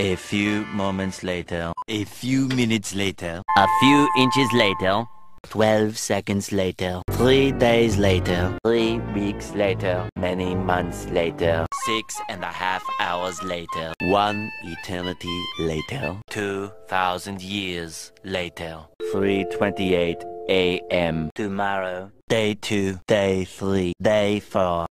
A few moments later. A few minutes later. A few inches later. 12 seconds later. 3 days later. 3 weeks later. Many months later. Six and a half hours later. 1 eternity later. 2,000 years later. 3:28 a.m. Tomorrow. Day 2, day 3, day 4.